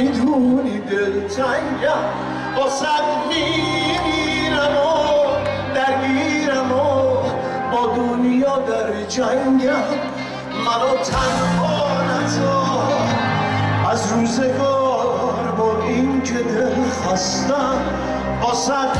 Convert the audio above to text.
می‌دونی دلتنگم. با صد میمیرم و درگیرم و با دنیا در جنگم. منو تنها نزار از روزگار با این که دل خستم با صد